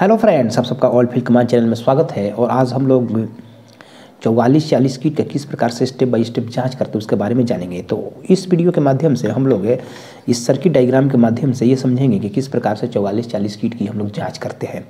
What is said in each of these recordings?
Hello friends आप सबका all field कमान channel में स्वागत है और आज हम लोग चौवालीस चालीस का किस प्रकार से स्टेप बाय स्टेप जाँच करते हैं उसके बारे में जानेंगे। तो इस वीडियो के माध्यम से हम लोग, इस सर्किट डायग्राम के माध्यम से ये समझेंगे कि किस प्रकार से चौवालीस चालीस कीट की हम लोग जाँच करते हैं।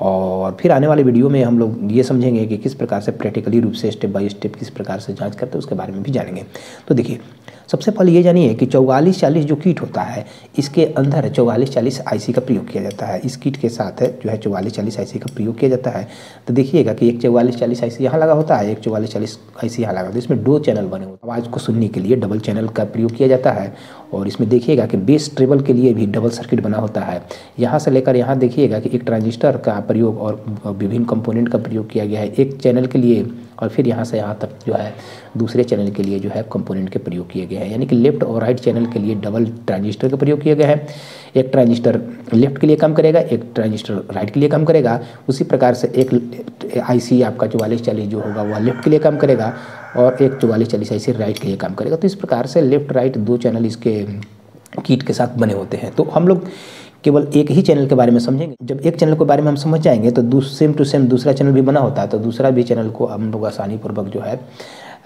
और फिर आने वाले वीडियो में हम लोग ये समझेंगे कि किस प्रकार से प्रैक्टिकली रूप से स्टेप बाय स्टेप किस प्रकार से जाँच करते हैं उसके बारे में भी जानेंगे। तो देखिए सबसे पहले ये जानिए कि चौवालीस चालीस जो किट होता है, इसके अंदर चौवालीस चालीस आईसी का प्रयोग किया जाता है। इस किट के साथ जो है चौवालीस चालीस आईसी का प्रयोग किया जाता है। तो देखिएगा कि एक चौवालीस चालीस आईसी यहाँ लगा होता है, एक चौवालीस चालीस आईसी यहाँ लगा होता है। इसमें दो चैनल बने होते आवाज़ को सुनने के लिए डबल चैनल का प्रयोग किया जाता है और इसमें देखिएगा कि बेस ट्रेबल के लिए भी डबल सर्किट बना होता है। यहाँ से लेकर यहाँ देखिएगा कि एक ट्रांजिस्टर का प्रयोग और विभिन्न कंपोनेंट का प्रयोग किया गया है। एक चैनल के लिए और फिर यहाँ से यहाँ तक जो है दूसरे चैनल के लिए जो है कंपोनेंट के प्रयोग किए गए हैं। यानी कि लेफ़्ट और राइट चैनल के लिए डबल ट्रांजिस्टर का प्रयोग किया गया है। एक ट्रांजिस्टर लेफ़्ट के लिए काम करेगा, एक ट्रांजिस्टर राइट के लिए काम करेगा। उसी प्रकार से एक आईसी आपका चौवालीस चालीस जो होगा वह लेफ़्ट के लिए काम करेगा और एक चौवालीस चालीस आईसी राइट के लिए काम करेगा। तो इस प्रकार से लेफ़्ट राइट दो चैनल इसके कीट के साथ बने होते हैं। तो हम लोग केवल एक ही चैनल के बारे में समझेंगे। जब एक चैनल के बारे में हम समझ जाएँगे तो सेम टू सेम दूसरा चैनल भी बना होता है तो दूसरा भी चैनल को हम लोग आसानी पूर्वक जो है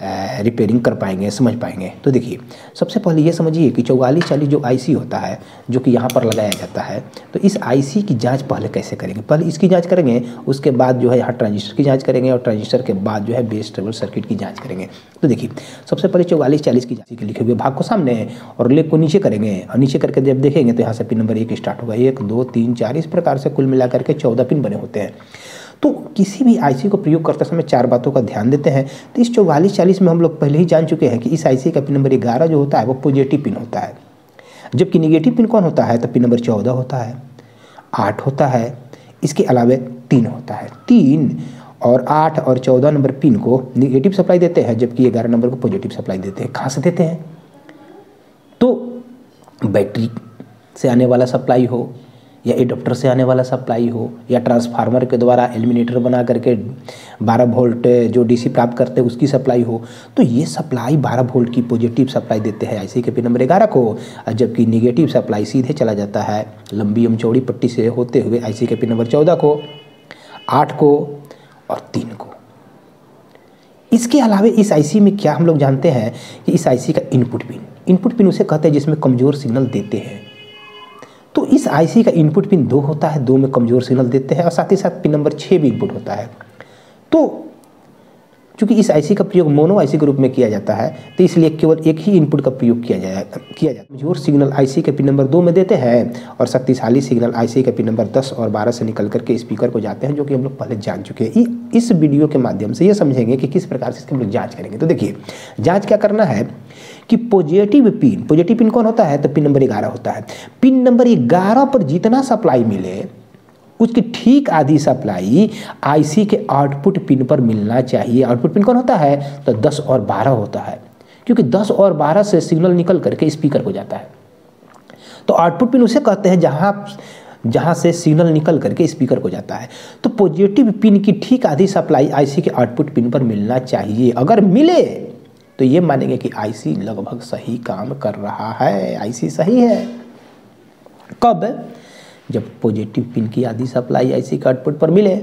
रिपेयरिंग कर पाएँगे, समझ पाएँगे। तो देखिए, सबसे पहले ये समझिए कि चौवालीस चालीस जो आईसी होता है, जो कि यहाँ पर लगाया जाता है तो इस आईसी की जाँच पहले कैसे करेंगे? पहले इसकी जाँच करेंगे, उसके बाद जो है यहाँ ट्रांजिस्टर की जाँच करेंगे और ट्रांजिस्टर के बाद जो है बेस ट्रेबल सर्किट की जाँच करेंगे। तो देखिए, सबसे पहले चौवालीस चालीस की जाँच के लिखे हुए भाग को सामने और लेग को नीचे करेंगे। और नीचे करके जब देखेंगे तो यहाँ से पिन नंबर एक स्टार्ट होगा। एक, दो, तीन, चार, इस प्रकार से कुल मिला करके चौदह पिन बने होते हैं। तो किसी भी आईसी को प्रयोग करते समय चार बातों का ध्यान देते हैं। तो इस चौवालीस चालीस में हम लोग पहले ही जान चुके हैं कि इस आईसी का पिन नंबर ग्यारह जो होता है, वो पॉजिटिव पिन होता है। जबकि निगेटिव पिन कौन होता है? तो पिन नंबर चौदह होता है, आठ होता है, इसके अलावे तीन होता है। तीन और आठ और चौदह नंबर पिन को निगेटिव सप्लाई देते हैं, जबकि ग्यारह नंबर को पॉजिटिव सप्लाई देते हैं। कहाँ से देते हैं। तो बैटरी से आने वाला सप्लाई हो या एडप्टर से आने वाला सप्लाई हो या ट्रांसफार्मर के द्वारा एलिमिनेटर बना करके 12 वोल्ट जो डीसी प्राप्त करते हैं, उसकी सप्लाई हो तो ये सप्लाई 12 वोल्ट की पॉजिटिव सप्लाई देते हैं। ऐसे के पिन नंबर ग्यारह को जबकि निगेटिव सप्लाई सीधे चला जाता है। लंबी एम चौड़ी पट्टी से होते हुए ऐसे के पिन नंबर चौदह को, आठ को और तीन को। इसके अलावा इस आईसी में क्या हम लोग जानते हैं कि इस आईसी का इनपुट पिन इनपुट पिन उसे कहते हैं जिसमें कमज़ोर सिग्नल देते हैं। तो इस आईसी का इनपुट पिन दो होता है, दो में कमज़ोर सिग्नल देते हैं और साथ ही साथ पिन नंबर छः भी इनपुट होता है। तो चूँकि इस आईसी का प्रयोग मोनो आईसी के रूप में किया जाता है तो इसलिए केवल एक ही इनपुट का प्रयोग किया जाए किया जाता है। कमज़ोर सिग्नल आईसी के पिन नंबर दो में देते हैं और शक्तिशाली सिग्नल आईसी के पिन नंबर दस और बारह से निकल करके स्पीकर को जाते हैं, जो कि हम लोग पहले जान चुके हैं। इस वीडियो के माध्यम से ये समझेंगे कि किस प्रकार से इसकी हम लोग जाँच करेंगे। तो देखिए, जाँच क्या करना है? कि पॉजिटिव पिन पॉजिटिव पिन कौन होता है? तो पिन नंबर ग्यारह होता है। पिन नंबर ग्यारह पर जितना सप्लाई मिले, उसकी ठीक आधी सप्लाई आईसी के आउटपुट पिन पर मिलना चाहिए। आउटपुट पिन कौन होता है? तो 10 और 12 होता है। क्योंकि 10 और 12 से सिग्नल निकल करके स्पीकर को जाता है। तो आउटपुट पिन उसे कहते हैं जहाँ जहाँ से सिग्नल निकल करके स्पीकर को जाता है। तो पॉजिटिव पिन की ठीक आधी सप्लाई आईसी के आउटपुट पिन पर मिलना चाहिए। अगर मिले तो ये मानेंगे कि आईसी लगभग सही काम कर रहा है। आईसी सही है। कब? जब पॉजिटिव पिन की आधी सप्लाई आईसी के आउटपुट पर मिले।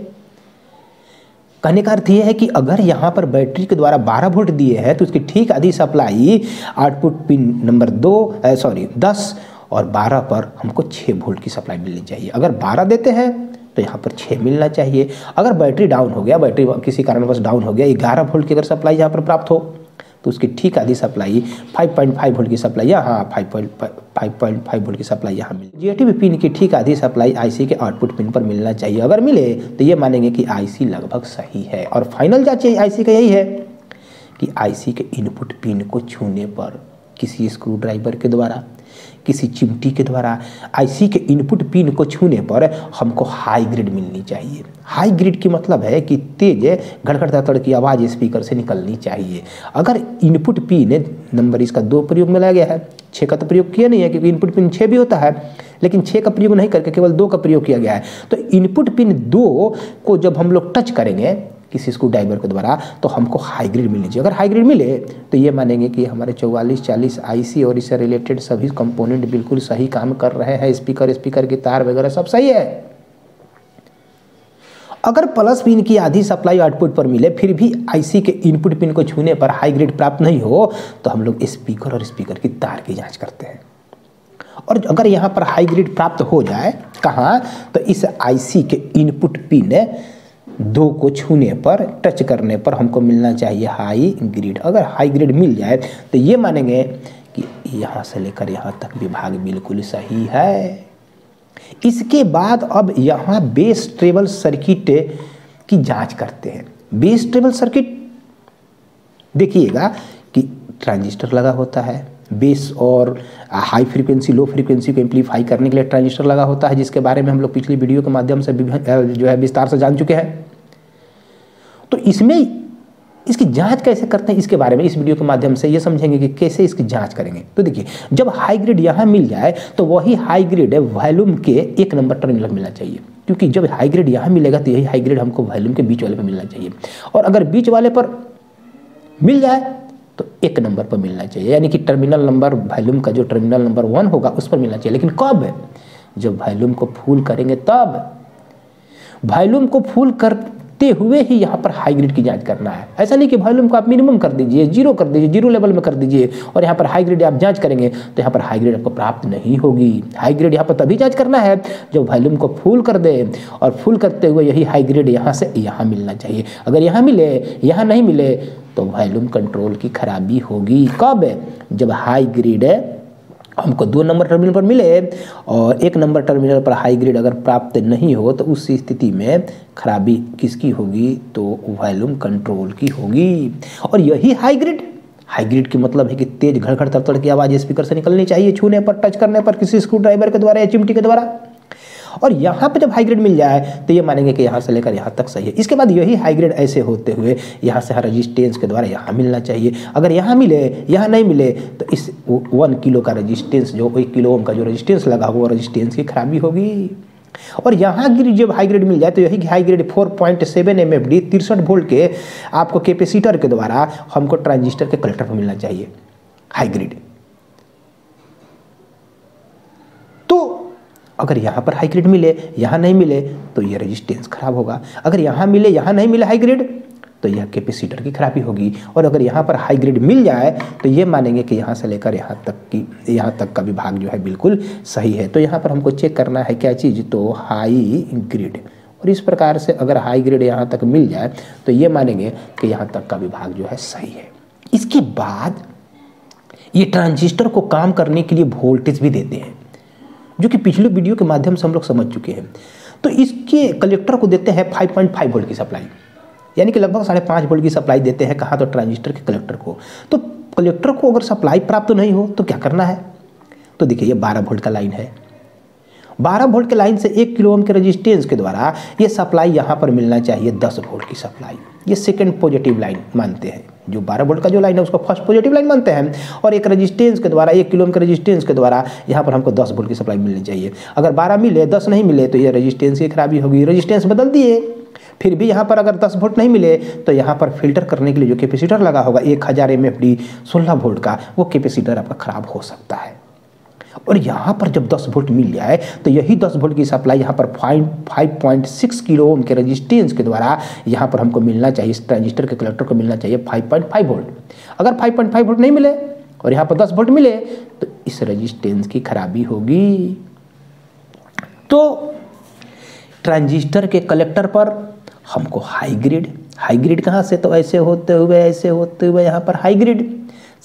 कहने का अर्थ यह है कि अगर यहाँ पर बैटरी के द्वारा 12 वोल्ट दिए हैं तो उसकी ठीक आधी सप्लाई आउटपुट पिन नंबर दो सॉरी दस और 12 पर हमको 6 वोल्ट की सप्लाई मिलनी चाहिए। अगर 12 देते हैं तो यहाँ पर 6 मिलना चाहिए। अगर बैटरी डाउन हो गया, बैटरी किसी कारणवश डाउन हो गया, ग्यारह वोल्ट की अगर सप्लाई यहाँ पर प्राप्त हो तो उसकी ठीक आधी सप्लाई 5.5 वोल्ट की सप्लाई यहाँ 5.5 वोल्ट की सप्लाई यहाँ मिली जी पिन की ठीक आधी सप्लाई आईसी के आउटपुट पिन पर मिलना चाहिए। अगर मिले तो ये मानेंगे कि आईसी लगभग सही है। और फाइनल जाँच आईसी का यही है कि आईसी के इनपुट पिन को छूने पर किसी स्क्रू ड्राइवर के द्वारा किसी चिमटी के द्वारा आईसी के इनपुट पिन को छूने पर हमको हाई ग्रेड मिलनी चाहिए। हाई ग्रेड की मतलब है कि तेज घड़घड़ तड़ की आवाज़ स्पीकर से निकलनी चाहिए। अगर इनपुट पिन नंबर इसका दो प्रयोग में लाया गया है छः का तो प्रयोग किया नहीं है क्योंकि इनपुट पिन छः भी होता है, लेकिन छः का प्रयोग नहीं करके केवल दो का प्रयोग किया गया है। तो इनपुट पिन दो को जब हम लोग टच करेंगे किसी स्क्रू ड्राइवर के द्वारा तो हमको हाई ग्रेड मिलनी चाहिए। अगर हाई ग्रेड मिले तो ये मानेंगे कि हमारे चौवालीस, चालीस आईसी और इससे रिलेटेड सभी कंपोनेंट बिल्कुल सही काम कर रहे हैं। स्पीकर स्पीकर की तार वगैरह सब सही है। अगर प्लस पिन की आधी सप्लाई आउटपुट पर मिले, फिर भी आईसी के इनपुट पिन को छूने पर हाई ग्रेड प्राप्त नहीं हो तो हम लोग स्पीकर और स्पीकर की तार की जाँच करते हैं। और अगर यहाँ पर हाई ग्रेड प्राप्त हो जाए, कहाँ? तो इस आईसी के इनपुट पिन दो को छूने पर टच करने पर हमको मिलना चाहिए हाई ग्रेड अगर हाई ग्रेड मिल जाए तो ये मानेंगे कि यहाँ से लेकर यहाँ तक विभाग बिल्कुल सही है। इसके बाद अब यहाँ बेस ट्रेबल सर्किट की जाँच करते हैं। बेस ट्रेबल सर्किट देखिएगा कि ट्रांजिस्टर लगा होता है। बेस और हाई फ्रीक्वेंसी लो फ्रीक्वेंसी को एम्पलीफाई करने के लिए ट्रांजिस्टर लगा होता है, जिसके बारे में हम लोग पिछली वीडियो के माध्यम से जो है विस्तार से जान चुके हैं। तो इसमें इसकी जाँच कैसे करते हैं, इसके बारे में इस वीडियो के माध्यम से ये समझेंगे कि कैसे इसकी जाँच करेंगे। तो देखिए, जब हाई ग्रेड यहाँ मिल जाए तो वही हाई ग्रेड वॉल्यूम के एक नंबर टर्मिनल मिलना चाहिए। क्योंकि जब हाई ग्रेड यहाँ मिलेगा तो यही हाई ग्रेड हमको वॉल्यूम के बीच वाले पर मिलना चाहिए। और अगर बीच वाले पर मिल जाए तो एक नंबर पर मिलना चाहिए। यानी कि टर्मिनल नंबर वैल्यूम का जो टर्मिनल नंबर वन होगा, उस पर मिलना चाहिए। लेकिन कब? जब वैल्यूम को फूल करेंगे तब। वैल्यूम को फूल कर ते हुए ही यहाँ पर हाई ग्रेड की जाँच करना है। ऐसा नहीं कि वॉल्यूम को आप मिनिमम कर दीजिए ज़ीरो कर दीजिए ज़ीरो लेवल में कर दीजिए और यहाँ पर हाई ग्रेड आप जाँच करेंगे तो यहाँ पर हाई ग्रेड आपको प्राप्त नहीं होगी। हाई ग्रेड यहाँ पर तभी जाँच करना है जब वॉल्यूम को फुल कर दे और फुल करते हुए यही हाई ग्रेड यहाँ से यहाँ मिलना चाहिए। अगर यहाँ मिले, यहाँ नहीं मिले तो वॉल्यूम कंट्रोल की खराबी होगी। कब? जब हाई ग्रेड हमको दो नंबर टर्मिनल पर मिले और एक नंबर टर्मिनल पर हाई ग्रेड अगर प्राप्त नहीं हो तो उस स्थिति में खराबी किसकी होगी? तो वॉल्यूम कंट्रोल की होगी। और यही हाई ग्रेड हाई ग्रेड की मतलब है कि तेज घड़घड़ तड़तड़ की आवाज़ स्पीकर से निकलनी चाहिए, छूने पर टच करने पर, किसी स्क्रू ड्राइवर के द्वारा या चिमटी के द्वारा। और यहाँ पे जब हाई ग्रेड मिल जाए तो ये मानेंगे कि यहाँ से लेकर यहाँ तक सही है। इसके बाद यही हाई ग्रेड ऐसे होते हुए, यहाँ से हर रजिस्टेंस के द्वारा यहाँ मिलना चाहिए। अगर यहाँ मिले, यहाँ नहीं मिले तो इस वन किलो का रजिस्टेंस जो एक किलो ओम का जो रजिस्टेंस लगा हुआ रजिस्टेंस की खराबी होगी। और यहाँ ग्रेड जब हाई ग्रेड मिल जाए तो यही high grade four point seven M F D तिरसठ वोल्ट के आपको कैपेसिटर के द्वारा हमको ट्रांजिस्टर के कलेक्टर पर मिलना चाहिए। हाई ग्रेड अगर यहाँ पर हाई ग्रेड मिले, यहाँ नहीं मिले तो ये रजिस्टेंस खराब होगा। अगर यहाँ मिले, यहाँ नहीं मिले हाई ग्रेड तो यह कैपेसिटर की खराबी होगी। और अगर यहाँ पर हाई ग्रेड मिल जाए तो ये मानेंगे कि यहाँ से लेकर यहाँ तक की, यहाँ तक का विभाग जो है बिल्कुल सही है। तो यहाँ पर हमको चेक करना है क्या चीज़? तो हाई ग्रेड और इस प्रकार से अगर हाई ग्रेड यहाँ तक मिल जाए तो ये मानेंगे कि यहाँ तक का विभाग जो है सही है। इसके बाद ये ट्रांजिस्टर को काम करने के लिए वोल्टेज भी देते हैं। जो कि पिछले वीडियो के माध्यम से हम लोग समझ चुके हैं। तो इसके कलेक्टर को देते हैं 5.5 वोल्ट की सप्लाई यानी कि लगभग साढ़े पाँच वोल्ट की सप्लाई देते हैं कहाँ तो ट्रांजिस्टर के कलेक्टर को। तो कलेक्टर को अगर सप्लाई प्राप्त नहीं हो तो क्या करना है? तो देखिए, ये बारह वोल्ट का लाइन है। बारह वोल्ट के लाइन से एक किलो ओम के रजिस्टेंस के द्वारा ये सप्लाई यहाँ पर मिलना चाहिए, दस वोल्ट की सप्लाई ये सेकेंड पॉजिटिव लाइन मानते हैं। जो 12 वोल्ट का जो लाइन है, उसको फ़र्स्ट पॉजिटिव लाइन मानते हैं। और एक रजिस्टेंस के द्वारा, एक किलो के रजिस्टेंस के द्वारा यहाँ पर हमको 10 वोल्ट की सप्लाई मिलनी चाहिए। अगर 12 मिले 10 नहीं मिले तो ये रजिस्टेंस की खराबी होगी। रजिस्टेंस बदल दिए फिर भी यहाँ पर अगर 10 वोल्ट नहीं मिले तो यहाँ पर फ़िल्टर करने के लिए जो कैपेसिटर लगा होगा, एक हज़ार एम एफ़ डी सोलह वोल्ट का, वो कैपेसिटर आपका ख़राब हो सकता है। और यहाँ पर जब 10 वोल्ट मिल जाए तो यही 10 वोल्ट की सप्लाई यहाँ पर five point six kilo ohm के रजिस्टेंस के द्वारा यहाँ पर हमको मिलना चाहिए, इस ट्रांजिस्टर के कलेक्टर को मिलना चाहिए 5.5 वोल्ट अगर 5.5 वोल्ट नहीं मिले और यहाँ पर 10 वोल्ट मिले तो इस रजिस्टेंस की खराबी होगी। तो ट्रांजिस्टर के कलेक्टर पर हमको हाई ग्रेड हाई ग्रेड कहाँ से तो ऐसे होते हुए, ऐसे होते हुए यहाँ पर हाई ग्रेड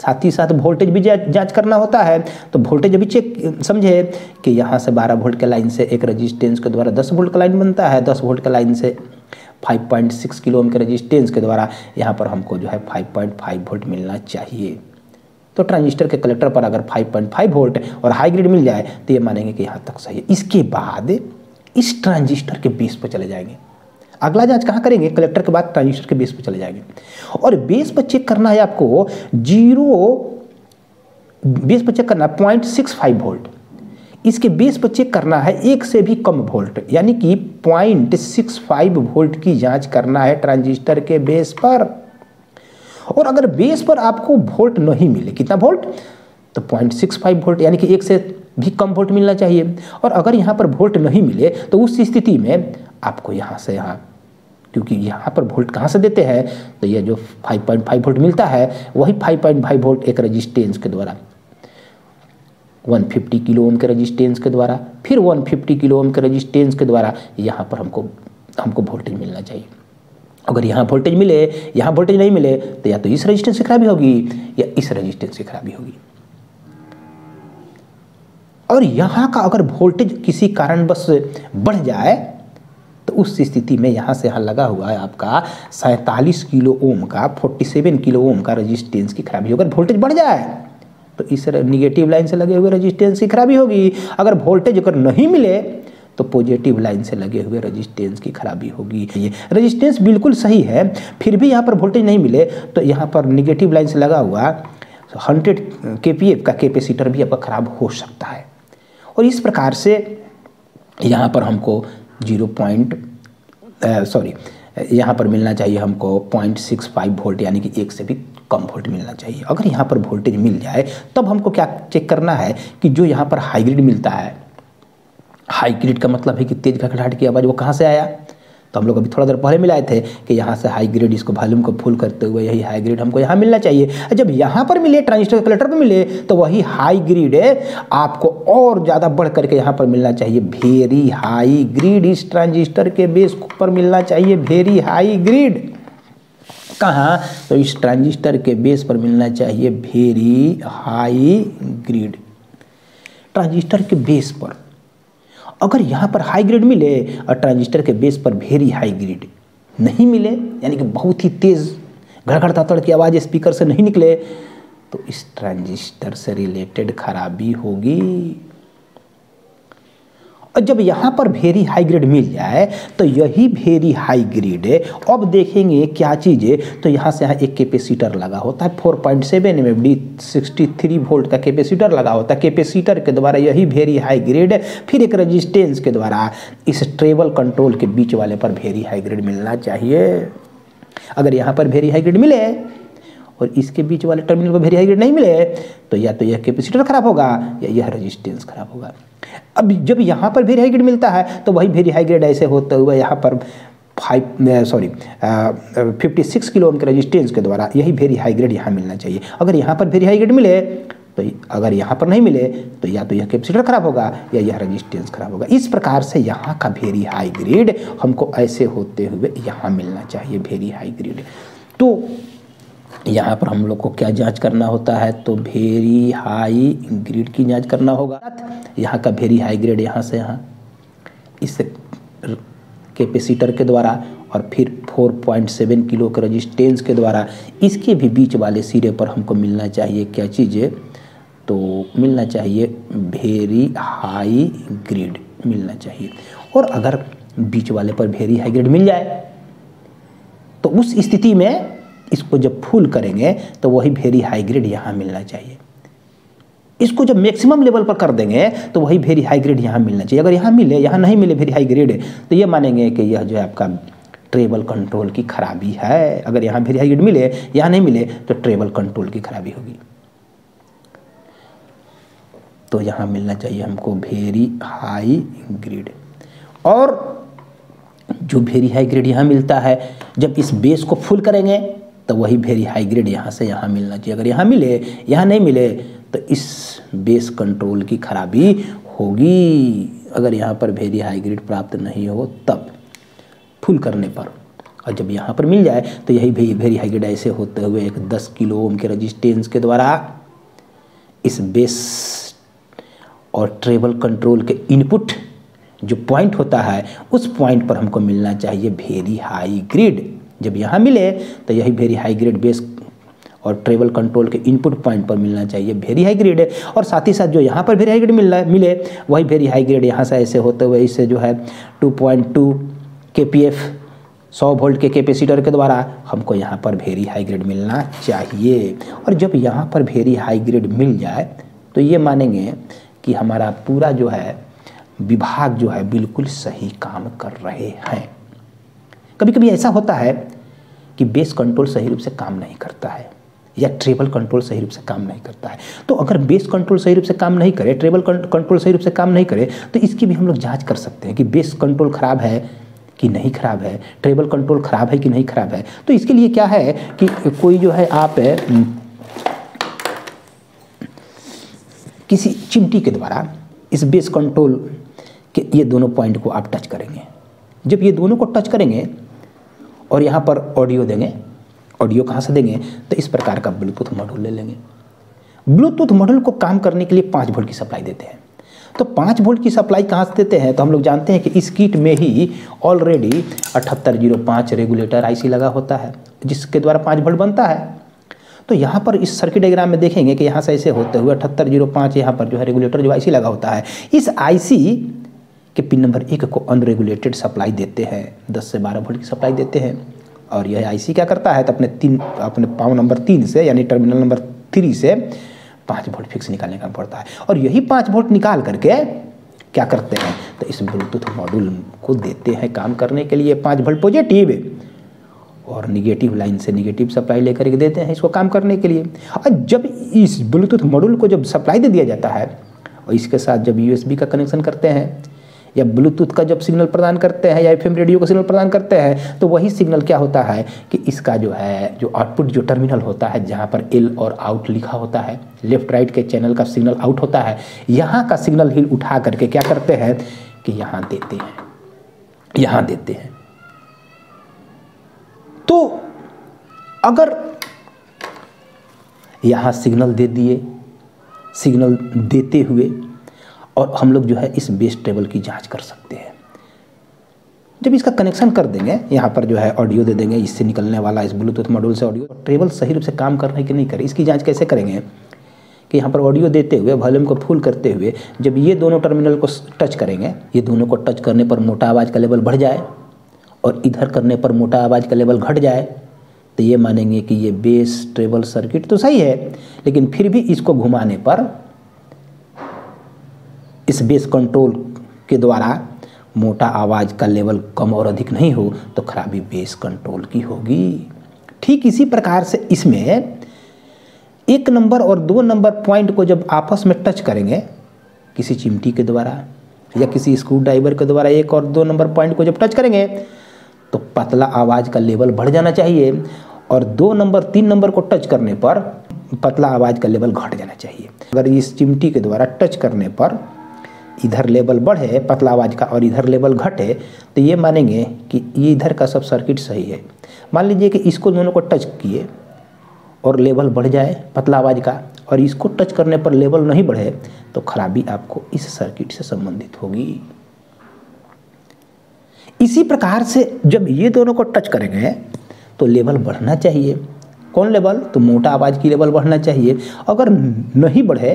साथ ही साथ वोल्टेज भी जाँच करना होता है। तो वोल्टेज अभी चेक समझे कि यहाँ से 12 वोल्ट के लाइन से एक रजिस्टेंस के द्वारा 10 वोल्ट का लाइन बनता है। 10 वोल्ट के लाइन से 5.6 किलो ओम के रजिस्टेंस के द्वारा यहाँ पर हमको जो है 5.5 वोल्ट मिलना चाहिए। तो ट्रांजिस्टर के कलेक्टर पर अगर 5.5 वोल्ट और हाई ग्रेड मिल जाए तो ये मानेंगे कि यहाँ तक सही है। इसके बाद इस ट्रांजिस्टर के बेस पर चले जाएँगे। अगला जाँच कहाँ करेंगे? कलेक्टर के बाद ट्रांजिस्टर के बेस पर चले जाएँगे। और बेस पर चेक करना है आपको ज़ीरो, बेस पर चेक करना है पॉइंट सिक्स फाइव वोल्ट। इसके बेस पर चेक करना है एक से भी कम वोल्ट, यानी कि पॉइंट सिक्स फाइव वोल्ट की जाँच करना है ट्रांजिस्टर के बेस पर। और अगर बेस पर आपको वोल्ट नहीं मिले, कितना वोल्ट? तो पॉइंट सिक्स फाइव वोल्ट, यानी कि एक से भी कम वोल्ट मिलना चाहिए। और अगर यहाँ पर वोल्ट नहीं मिले तो उस स्थिति में आपको यहाँ से यहाँ क्योंकि यहाँ पर वोल्ट कहाँ से देते हैं? तो यह जो 5.5 वोल्ट मिलता है, वही 5.5 वोल्ट एक रजिस्टेंस के द्वारा। 150 किलो ओम के रजिस्टेंस के द्वारा, फिर 150 किलो ओम के रजिस्टेंस के द्वारा यहाँ पर हमको हमको वोल्टेज मिलना चाहिए। अगर यहाँ वोल्टेज मिले, यहाँ वोल्टेज नहीं मिले तो या तो इस रजिस्टेंस से खराबी होगी, या इस रजिस्टेंस से खराबी होगी। और यहाँ का अगर वोल्टेज किसी कारणवश बढ़ जाए तो उस स्थिति में यहाँ से यहाँ लगा हुआ है आपका सैंतालीस किलो ओम का 47 किलो ओम का रजिस्टेंस की खराबी। अगर वोल्टेज बढ़ जाए तो इस निगेटिव लाइन से लगे हुए रजिस्टेंस की खराबी होगी। अगर वोल्टेज अगर नहीं मिले तो पॉजिटिव लाइन से लगे हुए रजिस्टेंस की खराबी होगी। ये रजिस्टेंस बिल्कुल सही है, फिर भी यहाँ पर वोल्टेज नहीं मिले तो यहाँ पर निगेटिव लाइन से लगा हुआ हंड्रेड के का कैपेसिटर भी आपका खराब हो सकता है। और इस प्रकार से यहाँ पर हमको ज़ीरो पॉइंट सॉरी, यहाँ पर मिलना चाहिए हमको पॉइंट सिक्स फाइव वोल्ट, यानी कि एक से भी कम वोल्ट मिलना चाहिए। अगर यहाँ पर वोल्टेज मिल जाए, तब हमको क्या चेक करना है कि जो यहाँ पर हाईग्रिड मिलता है हाईग्रिड का मतलब है कि तेज घटघटाहट की आवाज़, वो कहाँ से आया? तो हम लोग अभी थोड़ा देर पहले मिलाए थे कि यहाँ से हाई ग्रेड इसको वॉल्यूम को फुल करते हुए यही हाई ग्रेड हमको यहाँ मिलना चाहिए। जब यहाँ पर मिले ट्रांजिस्टर कलेक्टर पर मिले तो वही हाई ग्रीड आपको और ज़्यादा बढ़ करके यहाँ पर मिलना चाहिए। वेरी हाई ग्रीड इस ट्रांजिस्टर के बेस पर मिलना चाहिए। वेरी हाई ग्रीड कहाँ? तो इस ट्रांजिस्टर के बेस पर मिलना चाहिए। वेरी हाई ग्रीड ट्रांजिस्टर के बेस पर। अगर यहाँ पर हाई ग्रेड मिले, और ट्रांजिस्टर के बेस पर वेरी हाई ग्रेड नहीं मिले, यानी कि बहुत ही तेज़ घड़घड़ तातड़ की आवाज़ स्पीकर से नहीं निकले तो इस ट्रांजिस्टर से रिलेटेड खराबी होगी। और जब यहाँ पर वेरी हाई ग्रेड मिल जाए तो यही वेरी हाई ग्रेड है। अब देखेंगे क्या चीज़ है। तो यहाँ से यहाँ एक कैपेसिटर लगा होता है 4.7 point seven M D sixty three volt का कैपेसिटर लगा होता है। कैपेसिटर के द्वारा यही वेरी हाई ग्रेड फिर एक रजिस्टेंस के द्वारा इस ट्रेवल कंट्रोल के बीच वाले पर वेरी हाई ग्रेड मिलना चाहिए। अगर यहाँ पर वेरी हाई ग्रेड मिले, और इसके बीच वाले टर्मिनल पर वेरी हाई ग्रेड नहीं मिले तो या तो यह कैपेसिटर खराब होगा, या यह रजिस्टेंस खराब होगा। अब जब यहाँ पर वेरी हाई ग्रेड मिलता है तो वही वेरी हाई ग्रेड ऐसे होते हुए यहाँ पर five sorry fifty six kilo ohm के रजिस्टेंस के द्वारा यही वेरी हाई यहाँ मिलना चाहिए। अगर यहाँ पर वेरी हाई ग्रेड मिले तो अगर यहाँ पर नहीं मिले तो या तो यह कैपेसिटर खराब होगा, या यह रजिस्टेंस खराब होगा। इस प्रकार से यहाँ का वेरी हाई ग्रेड हमको ऐसे होते हुए यहाँ मिलना चाहिए वेरी हाई ग्रेड तो यहाँ पर हम लोग को क्या जाँच करना होता है तो वेरी हाई ग्रेड की जाँच करना होगा। यहाँ का वेरी हाई ग्रेड यहाँ से यहाँ, इस कैपेसिटर के द्वारा और फिर 4.7 किलो के रजिस्टेंस के द्वारा, इसके भी बीच वाले सिरे पर हमको मिलना चाहिए। क्या चीज़ें तो मिलना चाहिए वेरी हाई ग्रेड मिलना चाहिए। और अगर बीच वाले पर वेरी हाई ग्रेड मिल जाए तो उस स्थिति में इसको जब फुल करेंगे तो वही वेरी हाई ग्रेड यहाँ मिलना चाहिए। इसको जब मैक्सिमम लेवल पर कर देंगे तो वही वेरी हाई ग्रेड यहाँ मिलना चाहिए। अगर यहाँ मिले, यहाँ नहीं मिले वेरी हाई ग्रेड तो ये मानेंगे कि यह जो है आपका ट्रेबल कंट्रोल की खराबी है। अगर यहाँ वेरी हाई ग्रेड मिले, यहाँ नहीं मिले तो ट्रेबल कंट्रोल की खराबी होगी। तो यहाँ मिलना चाहिए हमको वेरी हाई ग्रेड और जो वेरी हाई ग्रेड यहाँ मिलता है, जब इस बेस को फुल करेंगे तो वही वेरी हाई ग्रेड यहाँ से यहाँ मिलना चाहिए। अगर यहाँ मिले, यहाँ नहीं मिले तो इस बेस कंट्रोल की खराबी होगी। अगर यहाँ पर वेरी हाई ग्रेड प्राप्त नहीं हो, तब फुल करने पर। और जब यहाँ पर मिल जाए तो यही वेरी वेरी हाई ग्रेड ऐसे होते हुए एक 10 किलो ओम के रजिस्टेंस के द्वारा इस बेस और ट्रेबल कंट्रोल के इनपुट जो पॉइंट होता है, उस पॉइंट पर हमको मिलना चाहिए वेरी हाई ग्रेड जब यहाँ मिले तो यही वेरी हाई ग्रेड बेस और ट्रेवल कंट्रोल के इनपुट पॉइंट पर मिलना चाहिए। वेरी हाई ग्रेड है। और साथ ही साथ जो यहाँ पर वेरी हाई ग्रेड मिल रहा है मिले, वही वेरी हाई ग्रेड यहाँ से ऐसे होते हुए इससे जो है 2.2 पॉइंट टू के पी एफ़ सौ वोल्ट के कैपेसिटर के द्वारा हमको यहाँ पर वेरी हाई ग्रेड मिलना चाहिए। और जब यहाँ पर वेरी हाई ग्रेड मिल जाए तो ये मानेंगे कि हमारा पूरा जो है, विभाग जो है बिल्कुल सही काम कर रहे हैं। कभी कभी ऐसा होता है कि बेस कंट्रोल सही रूप से काम नहीं करता है या ट्रेबल कंट्रोल सही रूप से काम नहीं करता है। तो अगर बेस कंट्रोल सही रूप से काम नहीं करे ट्रेबल कंट्रोल सही रूप से काम नहीं करे तो इसकी भी हम लोग जाँच कर सकते हैं कि बेस कंट्रोल खराब है कि नहीं ख़राब है ट्रेबल कंट्रोल ख़राब है कि नहीं ख़राब है। तो इसके लिए क्या है कि कोई जो है आप है, किसी चिमटी के द्वारा इस बेस कंट्रोल के ये दोनों पॉइंट को आप टच करेंगे। जब ये दोनों को टच करेंगे और यहाँ पर ऑडियो देंगे। ऑडियो कहाँ से देंगे? तो इस प्रकार का ब्लूटूथ मॉड्यूल ले लेंगे। ब्लूटूथ मॉड्यूल को काम करने के लिए पाँच वोल्ट की सप्लाई देते हैं। तो पाँच वोल्ट की सप्लाई कहाँ से देते हैं? तो हम लोग जानते हैं कि इस किट में ही ऑलरेडी अठहत्तर ज़ीरो पाँच रेगुलेटर आईसी लगा होता है, जिसके द्वारा पाँच वोल्ट बनता है। तो यहाँ पर इस सर्किट डायग्राम में देखेंगे कि यहाँ से ऐसे होते हुए अठहत्तर ज़ीरो पाँच यहाँ पर जो है रेगुलेटर जो आईसी लगा होता है। इस आईसी के पिन नंबर एक को अनरेगुलेटेड सप्लाई देते हैं, दस से बारह वोल्ट की सप्लाई देते हैं। और यह आईसी क्या करता है? तो अपने तीन, अपने पाव नंबर तीन से, यानी टर्मिनल नंबर थ्री से पाँच वोल्ट फिक्स निकालने का पड़ता है। और यही पाँच वोल्ट निकाल करके क्या करते हैं? तो इस ब्लूटूथ मॉड्यूल को देते हैं काम करने के लिए पाँच वोल्ट पॉजिटिव और निगेटिव लाइन से निगेटिव सप्लाई लेकर के देते हैं इसको काम करने के लिए। और जब इस ब्लूटूथ मॉड्यूल को जब सप्लाई दे दिया जाता है, और इसके साथ जब यूएसबी का कनेक्शन करते हैं या ब्लूटूथ का जब सिग्नल प्रदान करते हैं, या एफएम रेडियो का सिग्नल प्रदान करते हैं तो वही सिग्नल क्या होता है कि इसका जो है, जो आउटपुट जो टर्मिनल होता है, जहाँ पर एल और आउट लिखा होता है लेफ़्ट राइट के चैनल का सिग्नल आउट होता है, यहाँ का सिग्नल ही उठा करके क्या करते हैं कि यहाँ देते हैं, यहाँ देते हैं। तो अगर यहाँ सिग्नल दे दिए सिग्नल देते हुए और हम लोग जो है इस बेस टेबल की जाँच कर सकते हैं। जब इसका कनेक्शन कर देंगे, यहाँ पर जो है ऑडियो दे देंगे, इससे निकलने वाला इस ब्लूटूथ मॉड्यूल से ऑडियो टेबल सही रूप से काम कर रहे कि नहीं करे इसकी जाँच कैसे करेंगे कि यहाँ पर ऑडियो देते हुए वॉल्यूम को फुल करते हुए, जब ये दोनों टर्मिनल को टच करेंगे, ये दोनों को टच करने पर मोटा आवाज़ का लेवल बढ़ जाए और इधर करने पर मोटा आवाज़ का लेवल घट जाए तो ये मानेंगे कि ये बेस ट्रेबल सर्किट तो सही है, लेकिन फिर भी इसको घुमाने पर इस बेस कंट्रोल के द्वारा मोटा आवाज़ का लेवल कम और अधिक नहीं हो तो खराबी बेस कंट्रोल की होगी। ठीक इसी प्रकार से इसमें एक नंबर और दो नंबर पॉइंट को जब आपस में टच करेंगे, किसी चिमटी के द्वारा या किसी स्क्रू ड्राइवर के द्वारा एक और दो नंबर पॉइंट को जब टच करेंगे तो पतला आवाज़ का लेवल बढ़ जाना चाहिए और दो नंबर, तीन नंबर को टच करने पर पतला आवाज़ का लेवल घट जाना चाहिए। अगर इस चिमटी के द्वारा टच करने पर इधर लेवल बढ़े पतला आवाज़ का, और इधर लेवल घटे तो ये मानेंगे कि ये इधर का सब सर्किट सही है। मान लीजिए कि इसको दोनों को टच किए और लेवल बढ़ जाए पतला आवाज़ का, और इसको टच करने पर लेवल नहीं बढ़े तो खराबी आपको इस सर्किट से संबंधित होगी। इसी प्रकार से जब ये दोनों को टच करेंगे तो लेवल बढ़ना चाहिए। कौन लेवल? तो मोटा आवाज़ की लेवल बढ़ना चाहिए। अगर नहीं बढ़े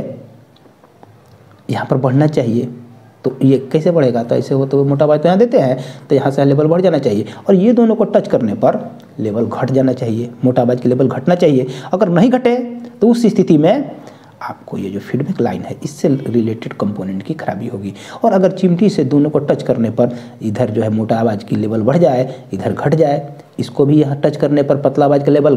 यहाँ पर बढ़ना चाहिए। तो ये कैसे बढ़ेगा? तो ऐसे हो तो मोटा आवाज़ तो यहाँ देते हैं तो यहाँ से लेवल बढ़ जाना चाहिए। और ये दोनों को टच करने पर लेवल घट जाना चाहिए। मोटा की लेवल घटना चाहिए। अगर नहीं घटे तो उस स्थिति में आपको ये जो फीडबैक लाइन है, इससे रिलेटेड कंपोनेंट की खराबी होगी। और अगर चिमटी से दोनों को टच करने पर इधर जो है मोटा आवाज़ की लेवल बढ़ जाए, इधर घट जाए, इसको भी यहाँ टच करने पर पतला आवाज़ का लेवल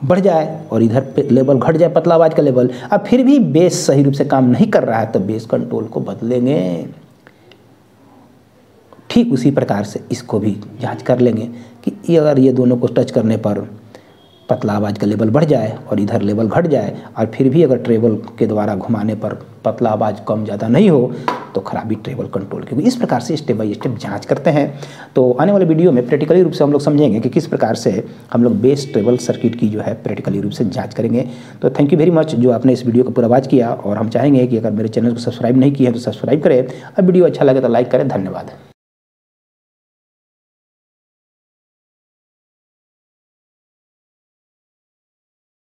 बढ़ जाए और इधर लेवल घट जाए, पतला आवाज़ का लेवल, अब फिर भी बेस सही रूप से काम नहीं कर रहा है तो बेस कंट्रोल को बदलेंगे। ठीक उसी प्रकार से इसको भी जाँच कर लेंगे कि ये अगर ये दोनों को टच करने पर पतला आवाज़ का लेवल बढ़ जाए और इधर लेवल घट जाए, और फिर भी अगर ट्रेवल के द्वारा घुमाने पर पतला आवाज़ कम ज़्यादा नहीं हो तो खराबी ट्रेवल कंट्रोल की। इस प्रकार से स्टेप बाई स्टेप जाँच करते हैं। तो आने वाले वीडियो में प्रैक्टिकली रूप से हम लोग समझेंगे कि किस प्रकार से हम लोग बेस ट्रेवल सर्किट की जो है प्रैक्टिकली रूप से जाँच करेंगे। तो थैंक यू वेरी मच जो आपने इस वीडियो को पूरा वाच किया और हम चाहेंगे कि अगर मेरे चैनल को सब्सक्राइब नहीं किया तो सब्सक्राइब करें। अब वीडियो अच्छा लगे तो लाइक करें। धन्यवाद।